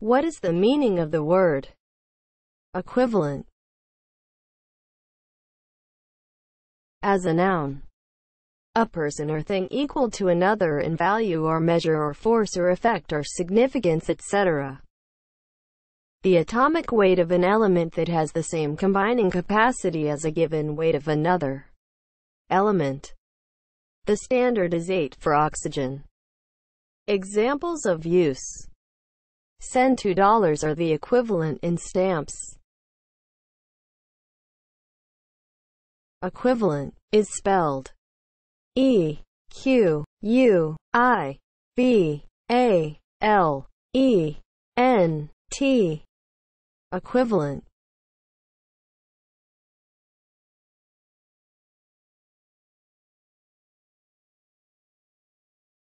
What is the meaning of the word equivalent as a noun? A person or thing equal to another in value or measure or force or effect or significance, etc. The atomic weight of an element that has the same combining capacity as a given weight of another element. The standard is 8 for oxygen. Examples of use Send $2 or the equivalent in stamps. Equivalent is spelled E Q U I V A L E N T. Equivalent